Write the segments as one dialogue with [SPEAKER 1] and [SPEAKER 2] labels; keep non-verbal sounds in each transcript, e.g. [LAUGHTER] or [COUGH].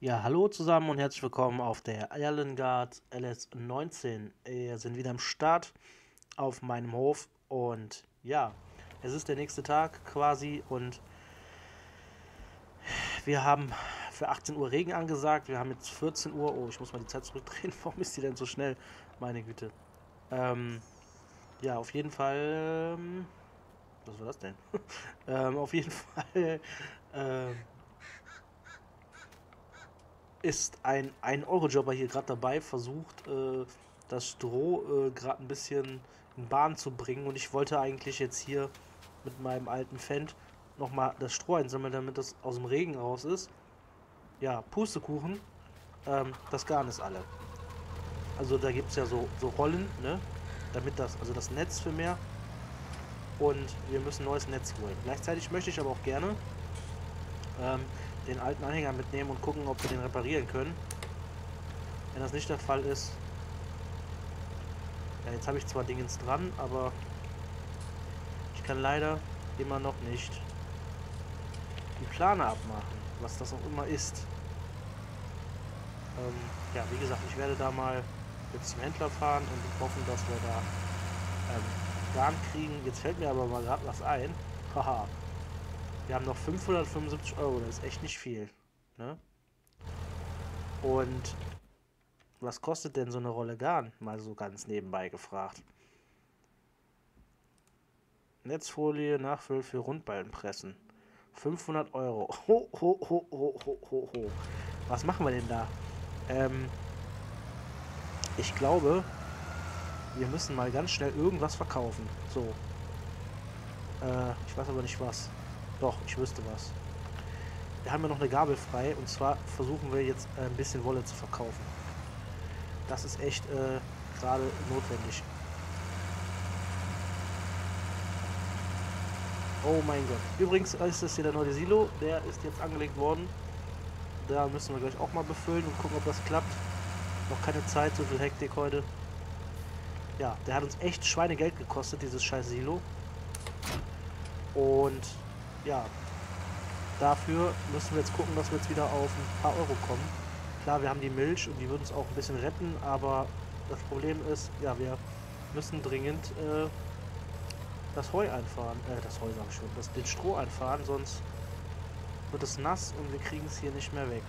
[SPEAKER 1] Ja, hallo zusammen und herzlich willkommen auf der Erlengard LS19. Wir sind wieder am Start auf meinem Hof und ja, es ist der nächste Tag quasi und wir haben für 18 Uhr Regen angesagt. Wir haben jetzt 14 Uhr. Oh, ich muss mal die Zeit zurückdrehen. [LAUGHS] Warum ist die denn so schnell? Meine Güte. Ähm, ja, auf jeden Fall. Ähm, was war das denn? [LAUGHS] ähm, auf jeden Fall. [LAUGHS] Ähm, ist ein 1-Euro-Jobber hier gerade dabei, versucht äh, das Stroh äh, gerade ein bisschen in Bahn zu bringen. Und ich wollte eigentlich jetzt hier mit meinem alten Fendt nochmal das Stroh einsammeln, damit das aus dem Regen raus ist. Ja, Pustekuchen, ähm, das Garn ist alle. Also da gibt es ja so, so Rollen, ne? Damit das, also das Netz für mehr. Und wir müssen neues Netz holen. Gleichzeitig möchte ich aber auch gerne ähm, den alten Anhänger mitnehmen und gucken, ob wir den reparieren können. Wenn das nicht der Fall ist... Ja, jetzt habe ich zwar Dingens dran, aber ich kann leider immer noch nicht die Plane abmachen, was das auch immer ist. Ähm, ja, wie gesagt, ich werde da mal jetzt zum Händler fahren und hoffen, dass wir da ähm, Garn kriegen. Jetzt fällt mir aber mal gerade was ein. Haha. Wir haben noch 575 Euro, das ist echt nicht viel. Ne? Und was kostet denn so eine Rolle Garn? Mal so ganz nebenbei gefragt. Netzfolie, Nachfüll für Rundballenpressen. 500 Euro. [LAUGHS] Ho, ho, ho, ho, ho, ho, ho. Was machen wir denn da? Ähm, ich glaube, wir müssen mal ganz schnell irgendwas verkaufen. So. Äh, ich weiß aber nicht was. Doch, ich wüsste was. Wir haben ja noch eine Gabel frei und zwar versuchen wir jetzt äh, ein bisschen Wolle zu verkaufen. Das ist echt äh, gerade notwendig. Oh mein Gott. Übrigens ist das hier der neue Silo. Der ist jetzt angelegt worden. Da müssen wir gleich auch mal befüllen und gucken, ob das klappt. Noch keine Zeit, so viel Hektik heute. Ja, der hat uns echt Schweinegeld gekostet, dieses scheiß Silo. Und ja, dafür müssen wir jetzt gucken, dass wir jetzt wieder auf ein paar Euro kommen. Klar, wir haben die Milch und die würden uns auch ein bisschen retten, aber das Problem ist, ja, wir müssen dringend äh, das Heu einfahren. Äh, das Heu sag ich schon, das, den Stroh einfahren, sonst wird es nass und wir kriegen es hier nicht mehr weg.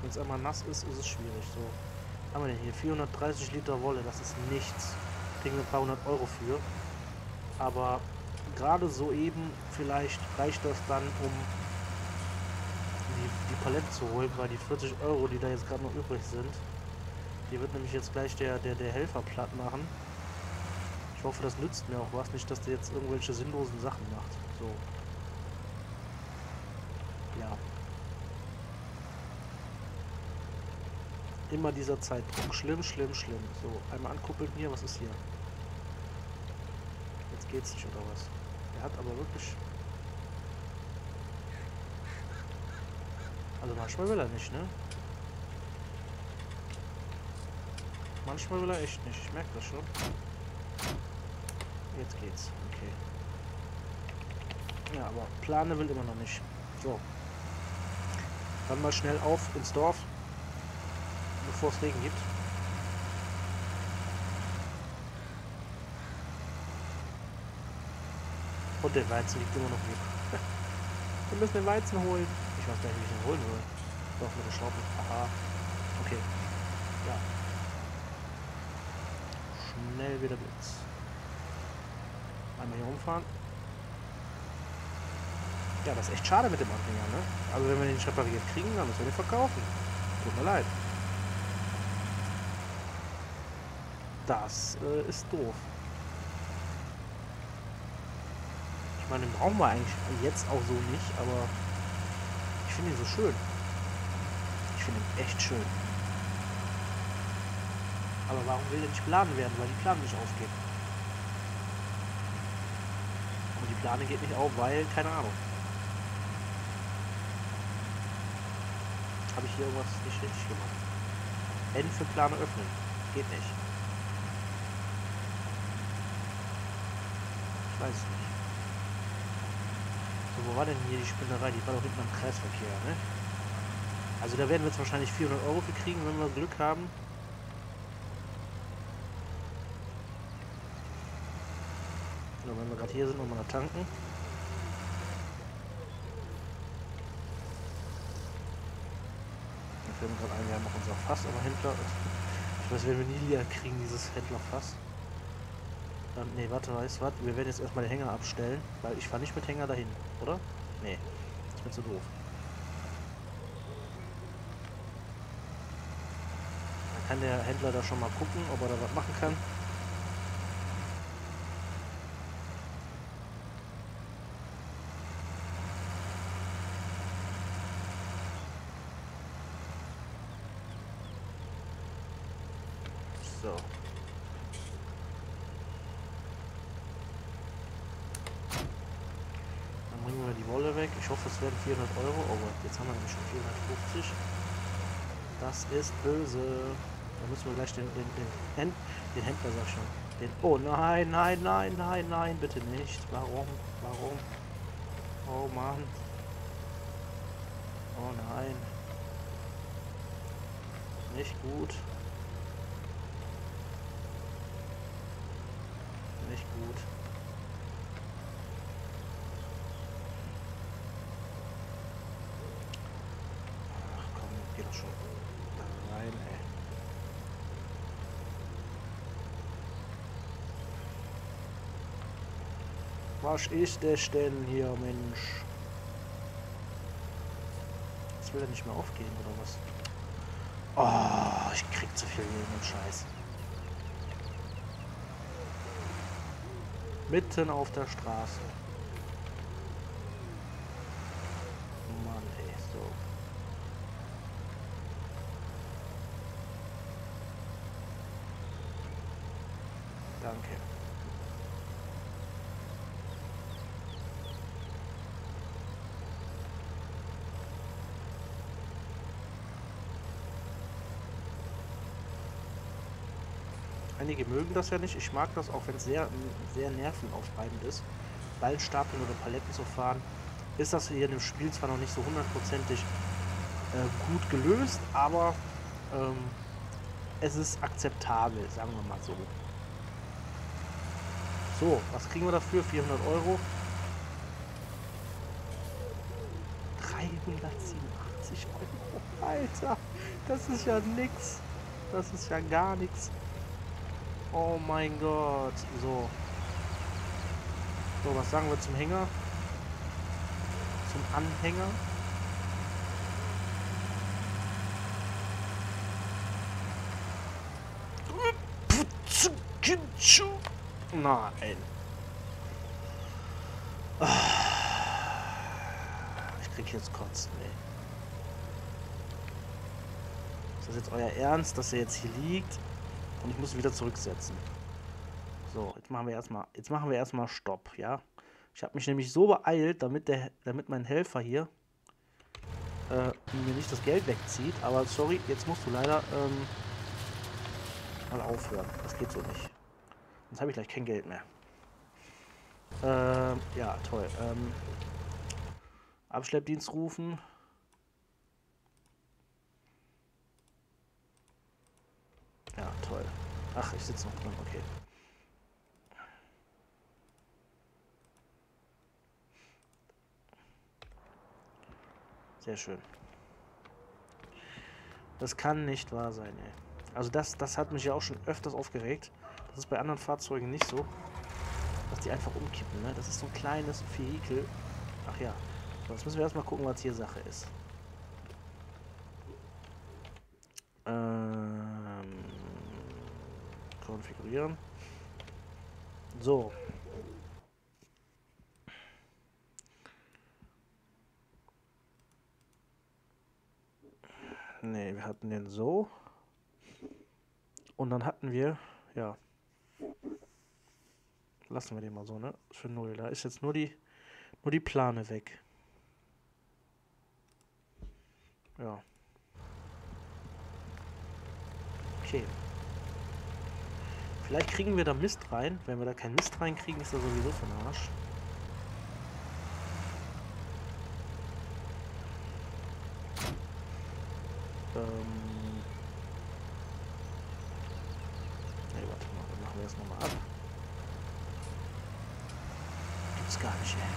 [SPEAKER 1] Wenn es einmal nass ist, ist es schwierig. So, was haben wir denn hier? 430 Liter Wolle, das ist nichts. Kriegen wir ein paar hundert Euro für. Aber gerade soeben vielleicht reicht das dann, um die, die Palette zu holen, weil die 40 Euro, die da jetzt gerade noch übrig sind, die wird nämlich jetzt gleich der, der, der Helfer platt machen. Ich hoffe, das nützt mir auch was, nicht, dass der jetzt irgendwelche sinnlosen Sachen macht. So. Ja. Immer dieser Zeitdruck. Schlimm, schlimm, schlimm. So, einmal ankuppeln hier. Was ist hier? Jetzt geht's nicht, oder was? Hat aber wirklich... Also manchmal will er nicht, ne? Manchmal will er echt nicht. Ich merke das schon. Jetzt geht's. Okay. Ja, aber Plane will immer noch nicht. So. Dann mal schnell auf ins Dorf, bevor es Regen gibt. Und der Weizen liegt immer noch hier. [LAUGHS] Wir müssen den Weizen holen. Ich weiß gar nicht, wie ich den holen soll. Doch, mit der Schaufel. Aha. Okay. Ja. Schnell wieder Blitz. Einmal hier rumfahren. Ja, das ist echt schade mit dem Anhänger, ne? Also wenn wir den nicht repariert kriegen, dann müssen wir den verkaufen. Tut mir leid. Das äh, ist doof. Ich meine, den brauchen wir eigentlich jetzt auch so nicht, aber ich finde ihn so schön. Ich finde ihn echt schön. Aber warum will der nicht beladen werden? Weil die Plane nicht aufgeht. Und die Plane geht nicht auf, weil, keine Ahnung. Habe ich hier irgendwas nicht richtig gemacht? N für Plane öffnen. Geht nicht. Ich weiß es nicht. So, wo war denn hier die Spinnerei? Die war doch hinten am Kreisverkehr, ne? Also da werden wir jetzt wahrscheinlich 400 Euro für kriegen, wenn wir Glück haben. So, wenn wir gerade hier sind, nochmal tanken. Wir haben noch unser Fass, aber Händler. Ich weiß, wenn wir nie leer kriegen, dieses Händlerfass. Ähm, nee, warte, weißt du was? Wir werden jetzt erstmal den Hänger abstellen, weil ich fahre nicht mit Hänger dahin, oder? Nee, ist mir zu doof. Dann kann der Händler da schon mal gucken, ob er da was machen kann. So. Dann bringen wir die Es werden 400 Euro. Oh Gott, jetzt haben wir nämlich schon 450. Das ist böse. Da müssen wir gleich den, den, den, den Händler, sag schon. Den, oh nein, nein, nein, nein, nein, bitte nicht. Warum? Warum? Oh Mann. Oh nein. Nicht gut. Nicht gut. Ach komm, geht doch schon. Da rein, ey. Was ist das denn hier, Mensch? Jetzt will er nicht mehr aufgehen, oder was? Oh, ich krieg zu viel Leben und Scheiß. Mitten auf der Straße. Mann, ey, so. Danke. Einige mögen das ja nicht. Ich mag das, auch wenn es sehr, sehr nervenaufreibend ist. Ballen stapeln oder Paletten zu fahren. Ist das hier in dem Spiel zwar noch nicht so hundertprozentig äh, gut gelöst, aber ähm, es ist akzeptabel, sagen wir mal so. So, was kriegen wir dafür? 400 Euro. 387 Euro. Alter, das ist ja nix. Das ist ja gar nichts. Oh mein Gott. So. So, was sagen wir zum Hänger? Zum Anhänger? Nein. Ich krieg jetzt Kotzen, ey. Ist das jetzt euer Ernst, dass er jetzt hier liegt? Und ich muss wieder zurücksetzen. So, jetzt machen wir erstmal, jetzt machen wir erstmal Stopp, ja. Ich habe mich nämlich so beeilt, damit der, damit mein Helfer hier äh, mir nicht das Geld wegzieht. Aber sorry, jetzt musst du leider ähm, mal aufhören. Das geht so nicht. Sonst habe ich gleich kein Geld mehr. Ähm, ja, toll. Ähm, Abschleppdienst rufen. Ja, toll. Ach, ich sitze noch drin, okay. Sehr schön. Das kann nicht wahr sein, ey. Also das, das hat mich ja auch schon öfters aufgeregt. Das ist bei anderen Fahrzeugen nicht so. Dass die einfach umkippen, ne? Das ist so ein kleines Vehikel. Ach ja. So, jetzt müssen wir erstmal gucken, was hier Sache ist. Konfigurieren. So. Ne, wir hatten den so. Und dann hatten wir, ja. Lassen wir den mal so, ne? Für null. Da ist jetzt nur die, nur die Plane weg. Ja. Okay. Vielleicht kriegen wir da Mist rein. Wenn wir da keinen Mist reinkriegen, ist er sowieso den Arsch. Ähm. Nee, warte mal, dann machen wir das nochmal ab. Gibt's gar nicht, ey.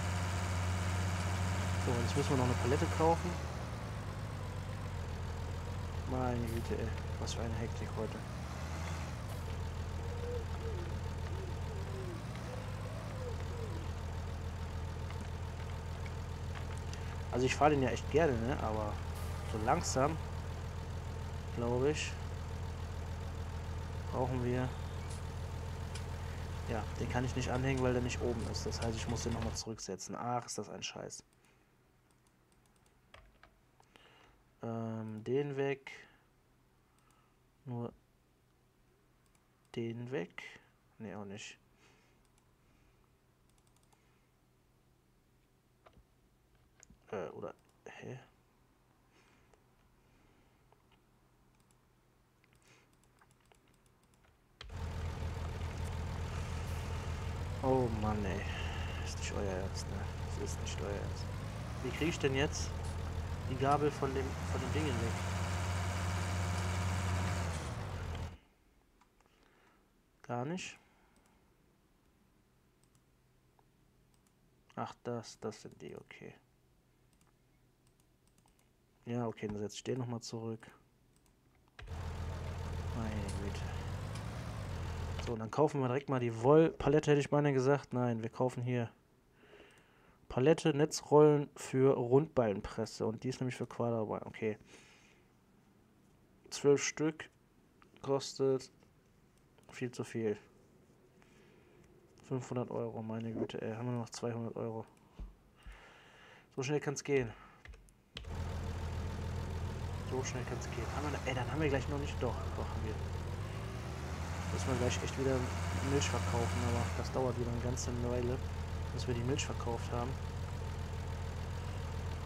[SPEAKER 1] So, jetzt müssen wir noch eine Palette kaufen. Meine Güte, ey. Was für eine Hektik heute. Also ich fahre den ja echt gerne, ne? Aber so langsam, glaube ich, brauchen wir... Ja, den kann ich nicht anhängen, weil der nicht oben ist. Das heißt, ich muss den nochmal zurücksetzen. Ach, ist das ein Scheiß. Ähm, den weg. Nur den weg. Ne, auch nicht. Äh, oder, hä? Oh Mann, ey. Ist nicht euer Ernst, ne? Das ist nicht euer Ernst. Wie kriege ich denn jetzt die Gabel von dem, von den Dingen weg? Gar nicht. Ach, das, das sind die, okay. Ja, okay, dann setze ich den nochmal zurück. Meine Güte. So, dann kaufen wir direkt mal die Wollpalette, hätte ich meine gesagt. Nein, wir kaufen hier Palette, Netzrollen für Rundballenpresse. Und die ist nämlich für Quaderballen. Okay. Zwölf Stück kostet viel zu viel. 500 Euro, meine Güte, ey. Haben wir noch 200 Euro. So schnell kann es gehen. So schnell kann es gehen. Haben wir, ey, dann haben wir gleich noch nicht. Doch, haben wir. Müssen wir gleich echt wieder Milch verkaufen, aber das dauert wieder eine ganze Weile, bis wir die Milch verkauft haben.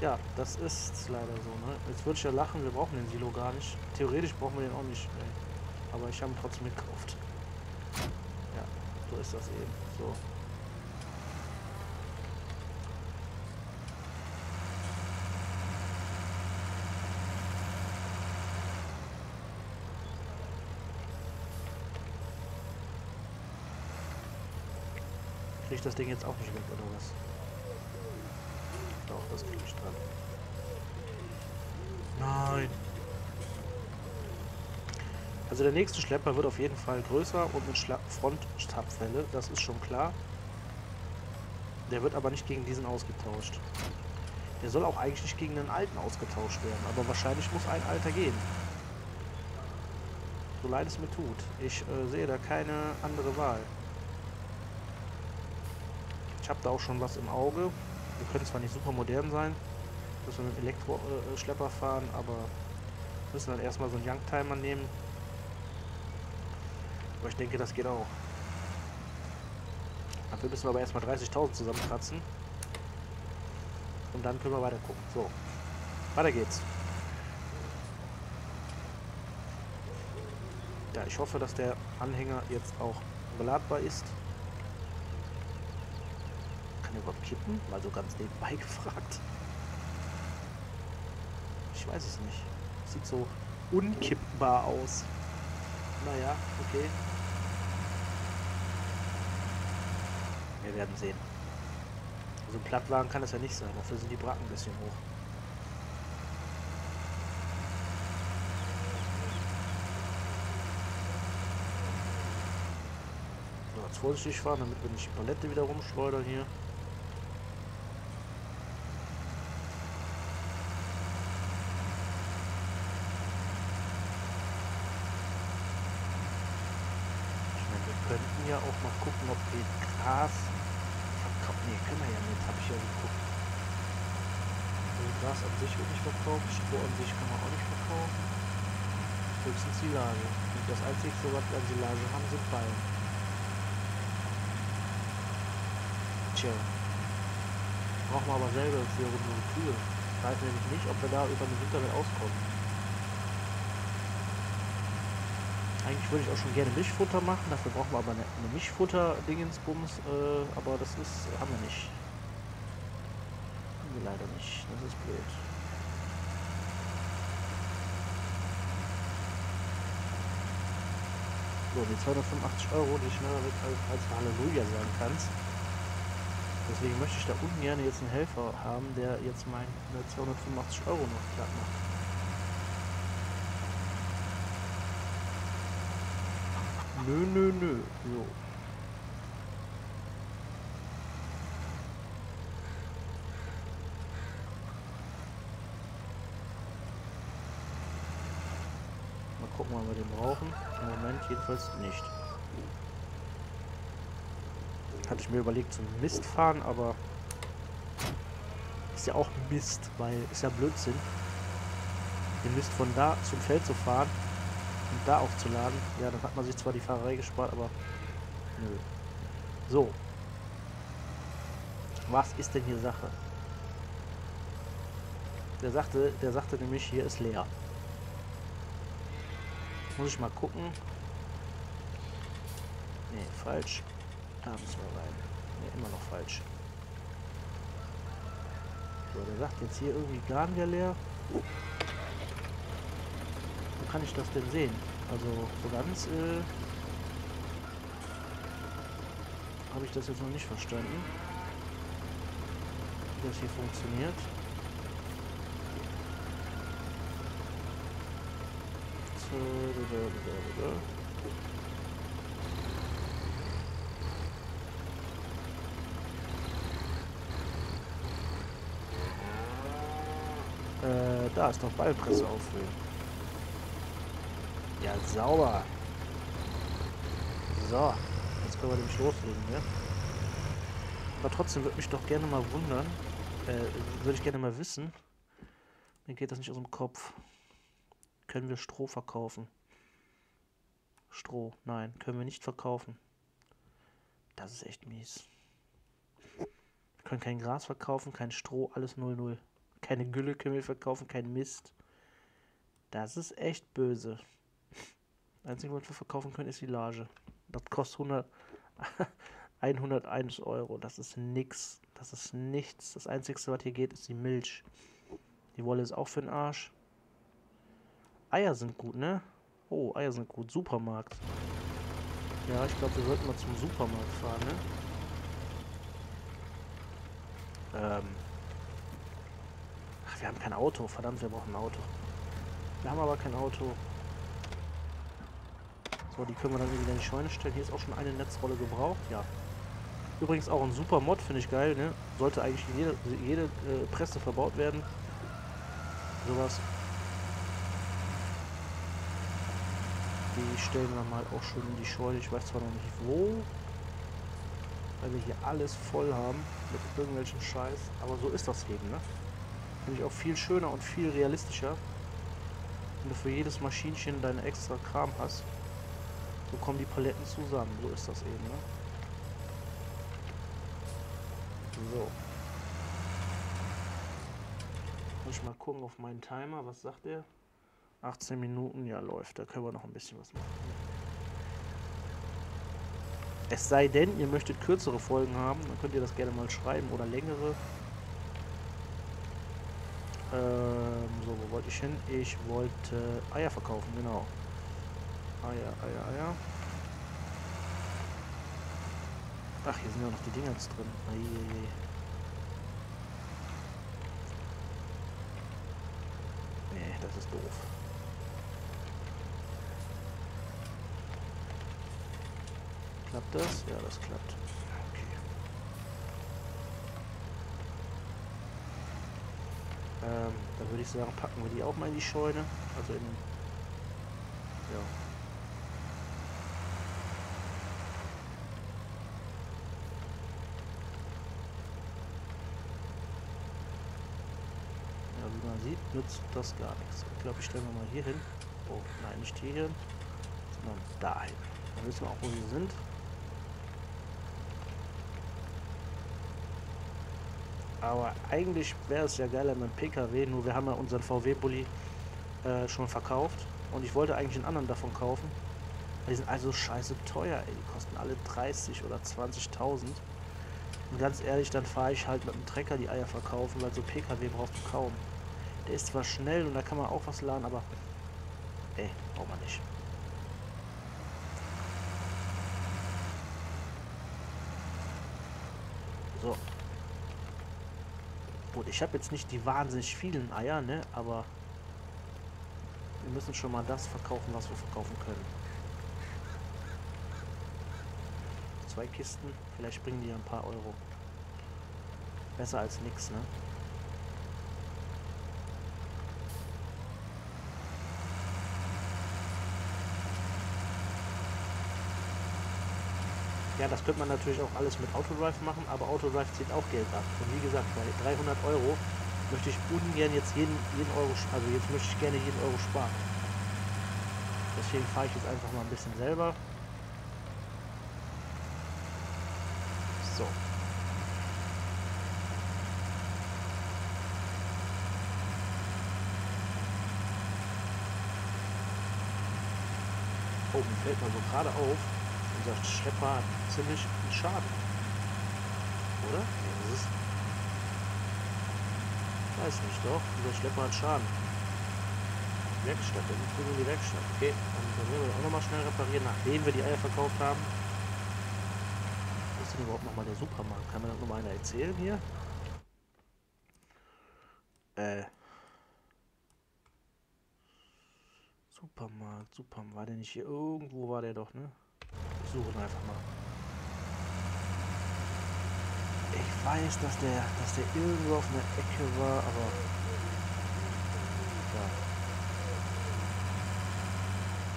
[SPEAKER 1] Ja, das ist leider so, ne? Jetzt würde ich ja lachen, wir brauchen den Silo gar nicht. Theoretisch brauchen wir den auch nicht, ey. Aber ich habe ihn trotzdem gekauft. Ja, so ist das eben. So. Kriege ich das Ding jetzt auch nicht weg, oder was? Doch, das kriege ich dran. Nein. Also der nächste Schlepper wird auf jeden Fall größer und mit Frontzapfwelle, das ist schon klar. Der wird aber nicht gegen diesen ausgetauscht. Der soll auch eigentlich nicht gegen den alten ausgetauscht werden, aber wahrscheinlich muss ein alter gehen. So leid es mir tut. Ich äh, sehe da keine andere Wahl. Habe da auch schon was im Auge. Wir können zwar nicht super modern sein, dass wir mit Elektroschlepper fahren, aber müssen dann erstmal so einen Youngtimer nehmen. Aber ich denke, das geht auch. Dafür müssen wir aber erstmal 30.000 zusammenkratzen. Und dann können wir weiter gucken. So, weiter geht's. Ja, ich hoffe, dass der Anhänger jetzt auch beladbar ist kann überhaupt kippen? Mal so ganz nebenbei [LAUGHS] gefragt. Ich weiß es nicht. Sieht so unkippbar aus. Naja, okay. Wir werden sehen. So ein Plattwagen kann das ja nicht sein. Dafür sind die Bracken ein bisschen hoch. So, jetzt vorsichtig fahren, damit wir nicht die Palette wieder rumschleudern hier. könnten ja auch mal gucken, ob wir Gras. Ne, können wir ja nicht, habe ich ja geguckt. Also Gras an sich wird nicht verkauft, Stroh an sich kann man auch nicht verkaufen. Höchstens Silage. Und das einzige, was wir an Silage haben, sind Ballen. Tja. Brauchen wir aber selber für unsere Kühe. Ich weiß nämlich nicht, ob wir da über den Winter auskommen. Eigentlich würde ich auch schon gerne Milchfutter machen, dafür brauchen wir aber eine, eine Milchfutter-Dingensbums, äh, aber das ist, haben wir nicht. Haben wir leider nicht, das ist blöd. So, die 285 Euro, die schneller weg als, als Halleluja sein kannst. Deswegen möchte ich da unten gerne jetzt einen Helfer haben, der jetzt meine 285 Euro noch klappt macht. Nö, nö, nö. So. Mal gucken, wann wir den brauchen. Im Moment jedenfalls nicht. Hatte ich mir überlegt zum Mist fahren, aber ist ja auch Mist, weil ist ja Blödsinn, den Mist von da zum Feld zu fahren da aufzuladen. Ja, dann hat man sich zwar die Fahrerei gespart, aber nö. So. Was ist denn hier Sache? Der sagte, der sagte nämlich, hier ist leer. Muss ich mal gucken. Nee, falsch. Da müssen wir rein. Nee, immer noch falsch. So, der sagt jetzt hier irgendwie gar nicht leer. Wo kann ich das denn sehen? Also, so ganz, äh, habe ich das jetzt noch nicht verstanden. Wie das hier funktioniert. Äh, da ist noch Ballpresse auffüllen. Ja, sauber. So, jetzt können wir nämlich loslegen, ne? Aber trotzdem würde mich doch gerne mal wundern, äh, würde ich gerne mal wissen, mir geht das nicht aus dem Kopf. Können wir Stroh verkaufen? Stroh, nein, können wir nicht verkaufen. Das ist echt mies. Wir können kein Gras verkaufen, kein Stroh, alles 0-0. Keine Gülle können wir verkaufen, kein Mist. Das ist echt böse. Einzige, was wir verkaufen können, ist die Lage. Das kostet 100, 101 [LAUGHS] Euro. Das ist nix. Das ist nichts. Das Einzige, was hier geht, ist die Milch. Die Wolle ist auch für den Arsch. Eier sind gut, ne? Oh, Eier sind gut. Supermarkt. Ja, ich glaube, wir sollten mal zum Supermarkt fahren, ne? Ähm. Ach, wir haben kein Auto. Verdammt, wir brauchen ein Auto. Wir haben aber kein Auto. So, die können wir dann wieder in die Scheune stellen. Hier ist auch schon eine Netzrolle gebraucht. Ja. Übrigens auch ein super Mod, finde ich geil, ne? Sollte eigentlich jede, jede äh, Presse verbaut werden. Sowas. Die stellen wir mal auch schon in die Scheune. Ich weiß zwar noch nicht wo. Weil wir hier alles voll haben mit irgendwelchen Scheiß. Aber so ist das eben, ne? Finde ich auch viel schöner und viel realistischer. Wenn du für jedes Maschinchen deine extra Kram hast. So kommen die Paletten zusammen. So ist das eben, ne? So. Muss ich mal gucken auf meinen Timer. Was sagt der? 18 Minuten, ja läuft. Da können wir noch ein bisschen was machen. Es sei denn, ihr möchtet kürzere Folgen haben, dann könnt ihr das gerne mal schreiben oder längere. Ähm, so, wo wollte ich hin? Ich wollte Eier verkaufen, genau. Eier, Eier, Eier. Ach, hier sind ja noch die Dinger drin. Eieiei. Nee, das ist doof. Klappt das? Ja, das klappt. Okay. Ähm, dann würde ich sagen, packen wir die auch mal in die Scheune. Also in... Ja. Ja, wie man sieht, nützt das gar nichts. Ich glaube, ich stelle mal hier hin. Oh, nein, nicht hier hin, sondern dahin. Dann wissen wir auch, wo wir sind. Aber eigentlich wäre es ja geiler mit einem PKW, nur wir haben ja unseren VW-Bully äh, schon verkauft. Und ich wollte eigentlich einen anderen davon kaufen. Die sind also scheiße teuer, ey. Die kosten alle 30 oder 20.000. Und ganz ehrlich, dann fahre ich halt mit dem Trecker die Eier verkaufen, weil so PKW brauchst du kaum. Der ist zwar schnell und da kann man auch was laden, aber... Ey, braucht man nicht. So. Gut, ich habe jetzt nicht die wahnsinnig vielen Eier, ne? Aber wir müssen schon mal das verkaufen, was wir verkaufen können. Zwei Kisten, vielleicht bringen die ja ein paar Euro. Besser als nichts, ne? Ja, das könnte man natürlich auch alles mit Autodrive machen, aber Autodrive zieht auch Geld ab. Und wie gesagt, bei 300 Euro möchte ich ungern jetzt jeden, jeden Euro, also jetzt möchte ich gerne jeden Euro sparen. Deswegen fahre ich jetzt einfach mal ein bisschen selber. So. Oh, mir fällt mal so gerade auf, unser Schlepper ziemlich Schaden. Oder? Nee, das ist... Weiß nicht, doch. Unser Schlepper hat Schaden. Werkstatt, müssen wir in die Werkstatt. Okay, dann, dann werden wir auch nochmal schnell reparieren, nachdem wir die Eier verkauft haben. Wo ist denn überhaupt nochmal der Supermarkt? Kann mir das nochmal einer erzählen hier? Äh... Supermarkt, Supermarkt. War der nicht hier? Irgendwo war der doch, ne? Ich suche ihn einfach mal. Ich weiß, dass der, dass der irgendwo auf einer Ecke war, aber... Ja.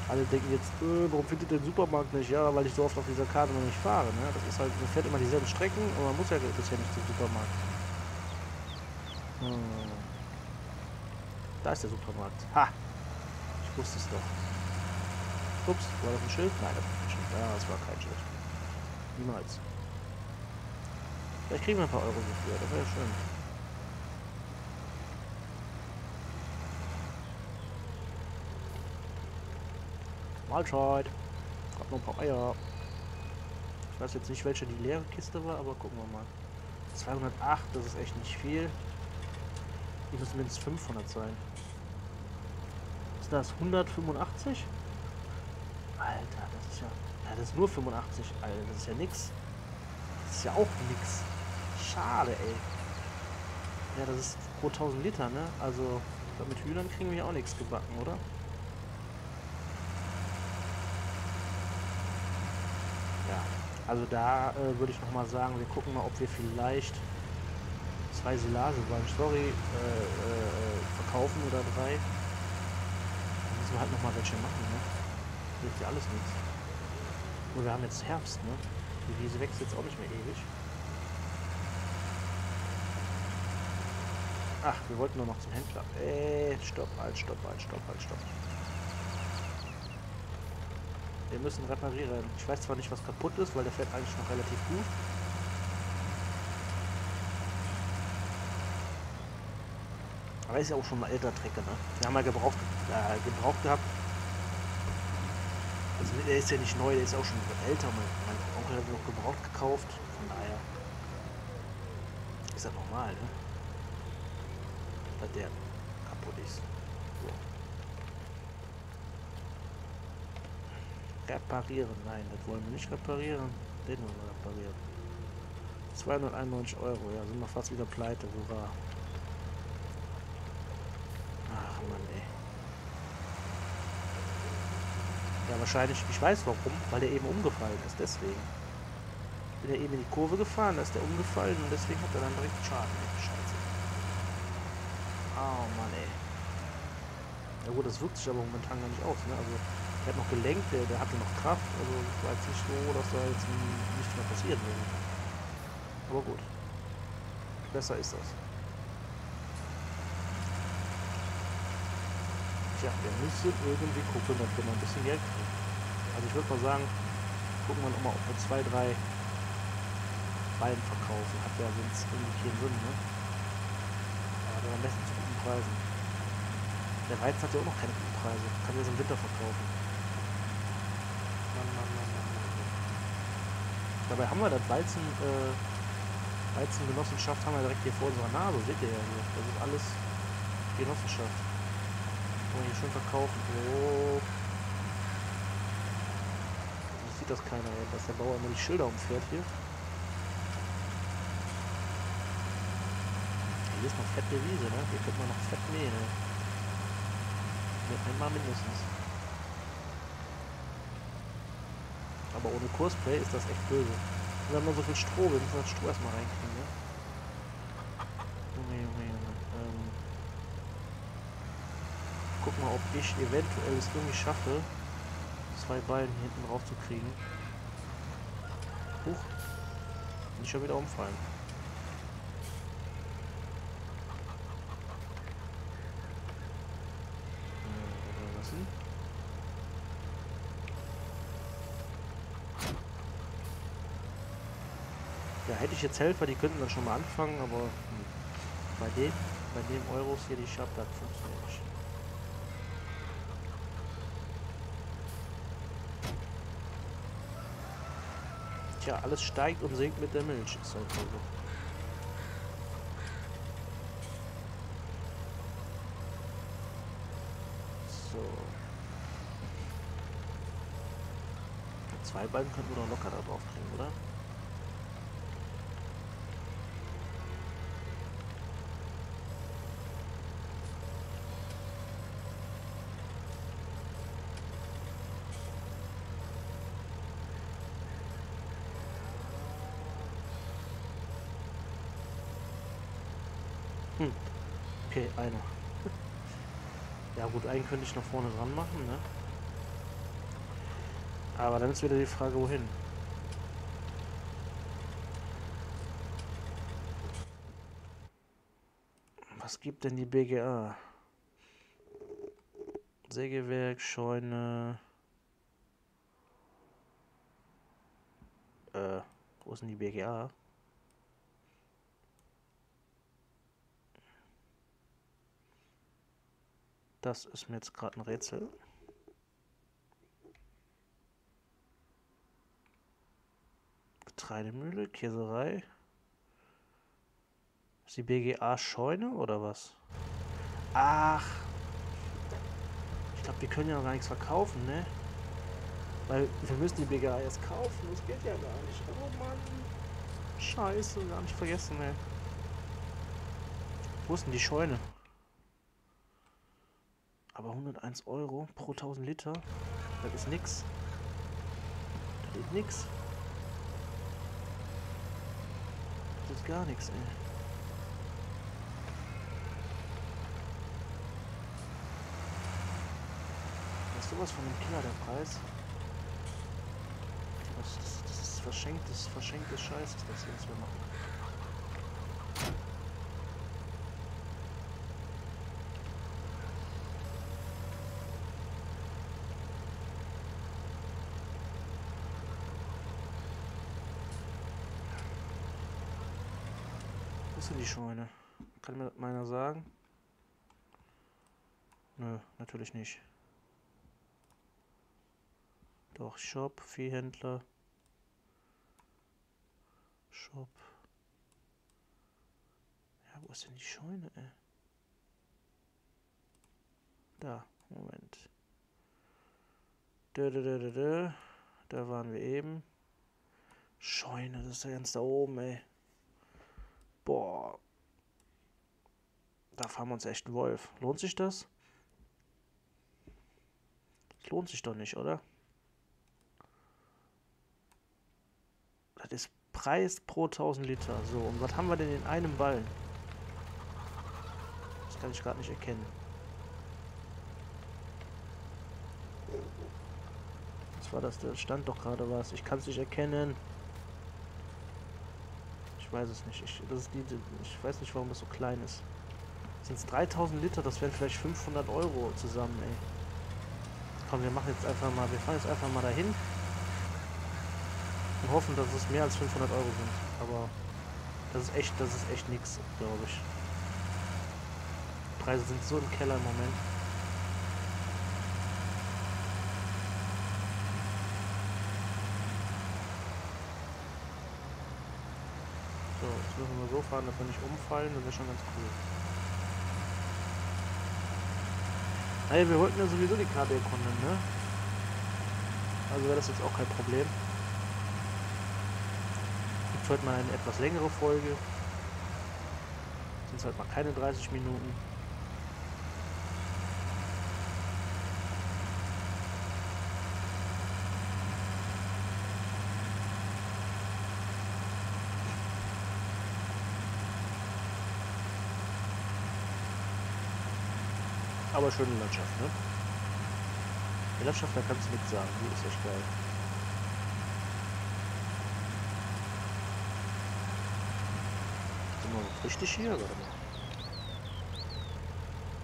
[SPEAKER 1] Alle denken jetzt, äh, warum findet der Supermarkt nicht? Ja, weil ich so oft auf dieser Karte noch nicht fahre. Ne? Das ist halt, man fährt immer dieselben Strecken und man muss ja bisher nicht zum Supermarkt. Hm. Da ist der Supermarkt. Ha! Ich wusste es doch. Ups, war das ein Schild? Nein, das war kein Schild. Ja, das war kein Schild. Niemals. Vielleicht kriegen wir ein paar Euro dafür, das wäre ja schön. Mahlzeit. Hab noch ein paar Eier. Ich weiß jetzt nicht, welche die leere Kiste war, aber gucken wir mal. 208, das ist echt nicht viel. Hier müssen mindestens 500 sein. Ist das 185? Alter, das ist ja... Das ist nur 85. Alter, das ist ja nix. Das ist ja auch nix. Schade, ey. Ja, das ist pro 1000 Liter, ne? Also, mit Hühnern kriegen wir ja auch nichts gebacken, oder? Ja, also da äh, würde ich nochmal sagen, wir gucken mal, ob wir vielleicht zwei Silagewagen, sorry, äh, äh, verkaufen oder drei. Dann müssen wir halt nochmal welche machen, ne? Hilft ja alles nichts. Nur wir haben jetzt Herbst, ne? Die Wiese wächst jetzt auch nicht mehr ewig. Ach, wir wollten nur noch zum Händler. Äh, stopp, halt, stopp, halt, stopp, halt, stopp. Wir müssen reparieren. Ich weiß zwar nicht, was kaputt ist, weil der fährt eigentlich noch relativ gut. Aber ist ja auch schon ein älter Trecker, ne? Wir haben ja gebraucht, äh, gebraucht gehabt. Also der ist ja nicht neu, der ist auch schon älter. Mein, mein Onkel hat ihn noch gebraucht gekauft. Von daher ist das normal, ne? Dass der kaputt ist. So. Reparieren, nein, das wollen wir nicht reparieren. Den wollen wir reparieren. 291 Euro, ja, sind wir fast wieder pleite, hurra. Ach Mann, ey. Ja, wahrscheinlich, ich weiß warum, weil er eben umgefallen ist, deswegen. Ich bin ja eben in die Kurve gefahren, da ist der umgefallen und deswegen hat er dann direkt Schaden. Ey, Scheiße. Oh Mann, ey. Ja gut, das wirkt sich aber momentan gar nicht aus, ne? Also, der hat noch gelenkt, der, der hatte noch Kraft, also war jetzt nicht so, dass da jetzt nichts mehr passieren würde. Aber gut. Besser ist das. Tja, wir müssen irgendwie gucken, dass wir noch ein bisschen Geld kriegen. Also ich würde mal sagen, gucken wir nochmal, ob wir zwei, drei Beine verkaufen. Hat ja sonst irgendwie keinen Sinn, ne? Aber am besten zu guten Preisen. Der Weizen hat ja auch noch keine guten Preise. Kann wir so im Winter verkaufen. Mann, Mann, Mann, Mann, Mann. Dabei haben wir das Weizen, äh, Weizengenossenschaft haben wir direkt hier vor unserer Nase. Seht ihr ja hier. Das ist alles Genossenschaft. Kann hier schön verkaufen. Oh. So sieht das keiner, dass der Bauer immer die Schilder umfährt hier. Hier ist noch fette Wiese, ne? Hier könnte man noch fett mähen, ne? Einmal mindestens. Aber ohne Kursplay ist das echt böse. Wir haben nur so viel Stroh, wir müssen das Stroh erstmal reinkriegen, ne? [LAUGHS] Junge, Junge, Junge. Ähm, guck mal, ob ich eventuell es irgendwie schaffe, zwei Ballen hinten drauf zu kriegen. Huch. Nicht schon wieder umfallen. Ja, hätte ich jetzt Helfer, die könnten dann schon mal anfangen, aber bei dem, bei dem Euros hier, die ich habe, das funktioniert nicht. Tja, alles steigt und sinkt mit der Milch. Ist halt so. So. Zwei Balken könnten wir doch locker da drauf kriegen, oder? Okay, einer. ja gut, einen könnte ich noch vorne dran machen, ne? Aber dann ist wieder die Frage, wohin? Was gibt denn die BGA? Sägewerk, Scheune. Äh, wo ist denn die BGA? Das ist mir jetzt gerade ein Rätsel. Getreidemühle, Käserei. Ist die BGA Scheune oder was? Ach. Ich glaube, wir können ja noch gar nichts verkaufen, ne? Weil wir müssen die BGA erst kaufen. Das geht ja gar nicht. Oh Mann. Scheiße, gar nicht vergessen, ey. Wo ist denn die Scheune? Aber 101 Euro pro 1000 Liter, das ist nix. Das ist nix. Das ist gar nichts, ey. Das ist sowas von dem Killer, der Preis. Das, das, das ist verschenktes, verschenktes Scheiß, das hier, was wir machen. Die Scheune? Kann mir das meiner sagen? Nö, natürlich nicht. Doch, Shop, Viehhändler. Shop. Ja, wo ist denn die Scheune, ey? Da, Moment. Da, da, da, da, da. Da waren wir eben. Scheune, das ist ja ganz da oben, ey. Boah. Da fahren wir uns echt einen Wolf. Lohnt sich das? Das lohnt sich doch nicht, oder? Das ist Preis pro 1000 Liter. So, und was haben wir denn in einem Ballen? Das kann ich gerade nicht erkennen. Was war das? Da stand doch gerade was. Ich kann es nicht erkennen weiß es nicht. Ich, das ist die, ich weiß nicht, warum das so klein ist. Sind es 3000 Liter? Das wären vielleicht 500 Euro zusammen, ey. Komm, wir machen jetzt einfach mal, wir fahren jetzt einfach mal dahin. Und hoffen, dass es mehr als 500 Euro sind. Aber das ist echt, das ist echt nichts, glaube ich. Preise sind so im Keller im Moment. Jetzt müssen wir so fahren, dass wir nicht umfallen. Das wäre schon ganz cool. Naja, wir wollten ja sowieso die Karte erkunden, ne? Also wäre das jetzt auch kein Problem. Gibt heute mal eine etwas längere Folge. sind es halt mal keine 30 Minuten. Aber schöne Landschaft, ne? Die Landschaft, da kannst du nichts sagen. Die ist echt geil. Sind wir richtig hier? Mal.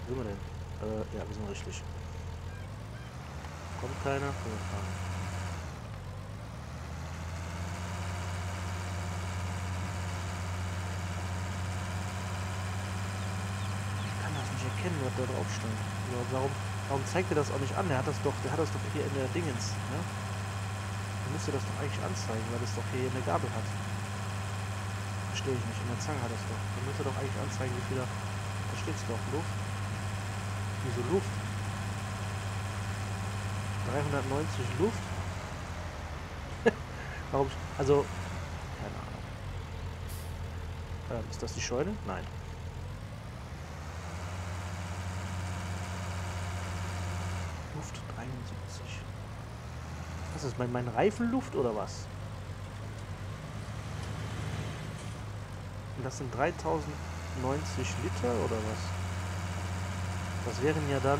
[SPEAKER 1] Wo sind wir denn? Äh, ja, wir sind richtig. Kommt keiner? Können wir fahren. Ich kann das nicht erkennen, was da drauf stand. Ja, warum, warum zeigt er das auch nicht an? Der hat das doch, der hat das doch hier in der Dingens, ne? Der müsste das doch eigentlich anzeigen, weil es doch hier eine Gabel hat. Verstehe ich nicht. In der Zange hat das doch. Dann müsste doch eigentlich anzeigen, wie viel da. Da steht's doch. Luft. Wieso Luft? 390 Luft? [LAUGHS] Warum? Also. Keine Ahnung. Ähm, ist das die Scheune? Nein. Luft 73. Was ist mein, mein Reifen Luft oder was? Und das sind 3090 Liter oder was? Das wären ja dann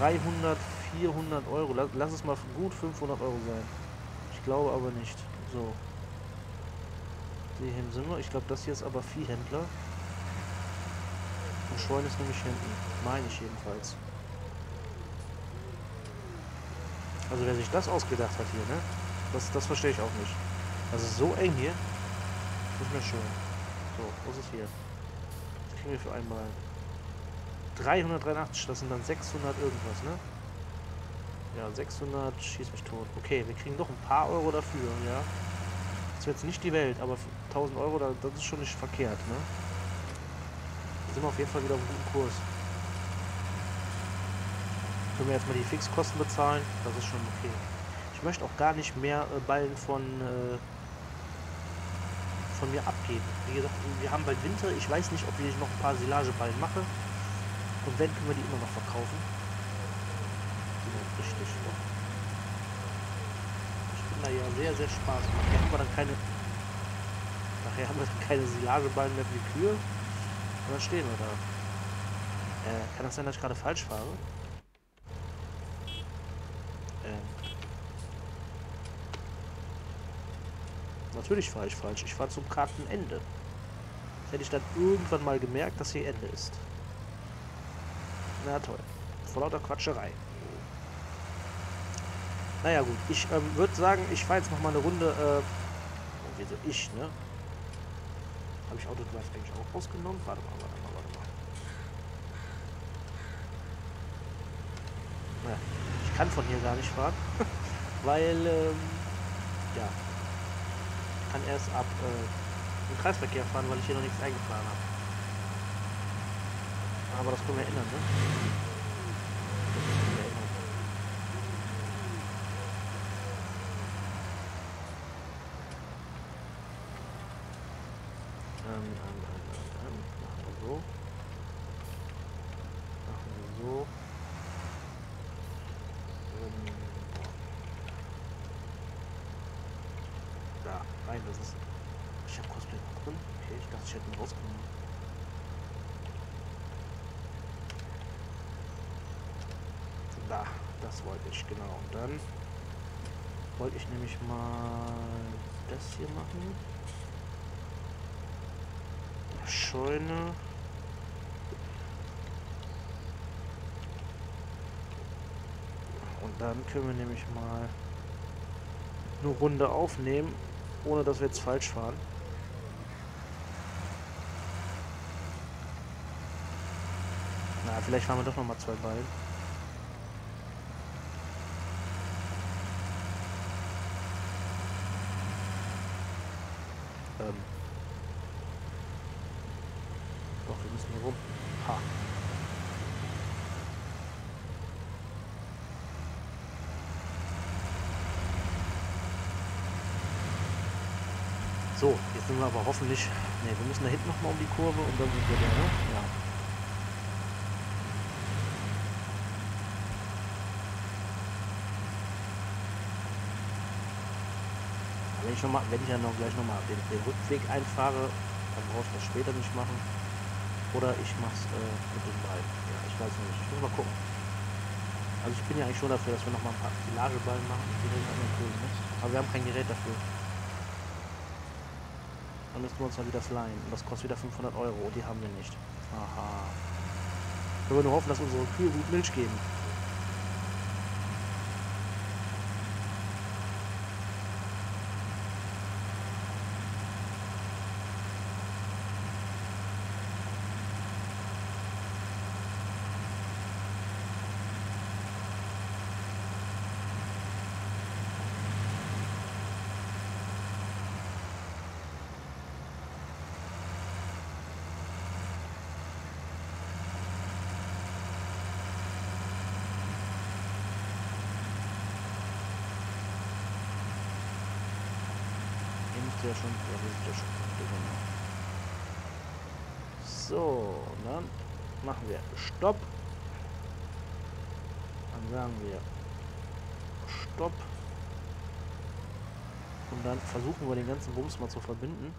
[SPEAKER 1] 300, 400 Euro. Lass, lass es mal gut 500 Euro sein. Ich glaube aber nicht. So. Hierhin sind wir. Ich glaube, das hier ist aber Viehhändler. Und Scheune ist nämlich hinten. Meine ich jedenfalls. Also wer sich das ausgedacht hat hier, ne? Das, das verstehe ich auch nicht. Ist so eng hier. Ist mir schön. So, wo ist es hier? Was kriegen wir für einmal? 383, das sind dann 600 irgendwas, ne? Ja, 600, schieß mich tot. Okay, wir kriegen noch ein paar Euro dafür, ja. Das ist jetzt nicht die Welt, aber 1000 Euro, das ist schon nicht verkehrt, ne? Sind wir auf jeden Fall wieder auf einem guten Kurs. Können wir jetzt mal die Fixkosten bezahlen, das ist schon okay. Ich möchte auch gar nicht mehr äh, Ballen von... Äh, von mir abgeben. Wie gesagt, wir haben bald Winter. Ich weiß nicht, ob ich noch ein paar Silageballen mache. Und wenn, können wir die immer noch verkaufen. Ja, richtig. Ja. Ich bin da ja sehr, sehr Spaß. Nachher haben wir dann keine... Nachher haben wir dann keine Silageballen mehr für die Kühe. Und dann stehen wir da. Äh, kann das sein, dass ich gerade falsch fahre? Natürlich fahre ich falsch. Ich fahre zum Kartenende. Hätte ich dann irgendwann mal gemerkt, dass hier Ende ist. Na toll. Vor lauter Quatscherei. Naja gut, ich ähm, würde sagen, ich fahre jetzt noch mal eine Runde. Äh, wieso ich, ne? Habe ich Autodrive eigentlich auch rausgenommen? Warte mal, warte mal, warte mal. Naja, ich kann von hier gar nicht fahren, [LAUGHS] weil, ähm, ja, kann erst ab äh, im Kreisverkehr fahren, weil ich hier noch nichts eingefahren habe. Aber das können wir ändern, ne? Wir ändern. Ähm, ähm, ähm, ähm, ähm. So. Machen wir so. Ähm, rein, das ist. Ich habe Cosplay drin. Okay, ich dachte, ich hätte ihn rausgenommen. Da, das wollte ich, genau. Und dann wollte ich nämlich mal das hier machen. Scheune. Und dann können wir nämlich mal eine Runde aufnehmen, ohne dass wir jetzt falsch fahren. Na, vielleicht fahren wir doch noch mal zwei Ballen. Ähm. Doch, wir müssen hier rum. Ha. So, jetzt sind wir aber hoffentlich... Ne, wir müssen da hinten nochmal um die Kurve und dann sind wir da, ne? Ja. Wenn ich, noch mal, wenn ich ja noch gleich nochmal den, den Rückweg einfahre, dann brauche ich das später nicht machen. Oder ich mache es äh, mit dem Ball. Ja, ich weiß nicht. Ich muss mal gucken. Also ich bin ja eigentlich schon dafür, dass wir nochmal ein paar Filageballen machen. Aber wir haben kein Gerät dafür. Dann müssen wir uns mal wieder flyen. Und das kostet wieder 500 Euro. Die haben wir nicht. Aha. Wir wollen nur hoffen, dass unsere Kühe gut Milch geben. Ja schon. Wir sind ja schon. Genau. So, dann machen wir Stopp. Dann sagen wir Stopp. Und dann versuchen wir den ganzen Bums mal zu verbinden.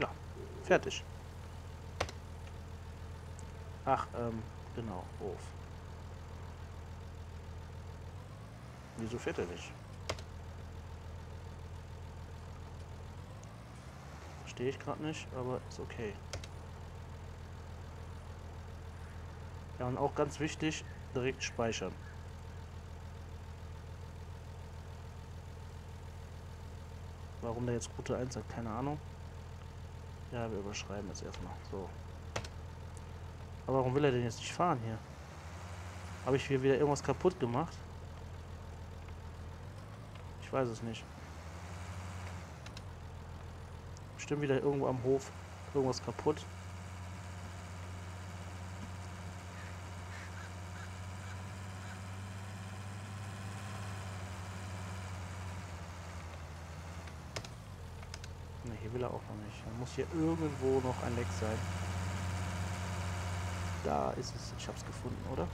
[SPEAKER 1] Ja, fertig. Ach, ähm, genau, Hof. Wieso fährt er nicht? Verstehe ich gerade nicht, aber ist okay. Ja, und auch ganz wichtig, direkt speichern. Warum der jetzt Route 1 hat, keine Ahnung. Ja, wir überschreiben jetzt erstmal. So. Aber warum will er denn jetzt nicht fahren hier? Habe ich hier wieder irgendwas kaputt gemacht? Ich weiß es nicht. Bestimmt wieder irgendwo am Hof irgendwas kaputt. Ne, hier will er auch noch nicht. Da muss hier irgendwo noch ein Leck sein. Da ist es. Ich hab's gefunden, oder?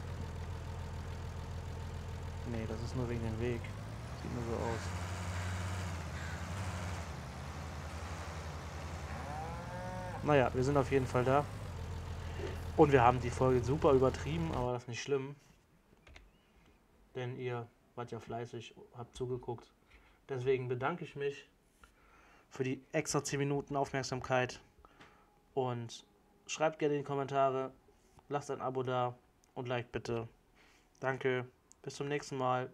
[SPEAKER 1] Ne, das ist nur wegen dem Weg. Sieht nur so aus. Naja, wir sind auf jeden Fall da. Und wir haben die Folge super übertrieben, aber das ist nicht schlimm. Denn ihr wart ja fleißig, habt zugeguckt. Deswegen bedanke ich mich für die extra 10 Minuten Aufmerksamkeit. Und schreibt gerne in die Kommentare, lasst ein Abo da und liked bitte. Danke, bis zum nächsten Mal.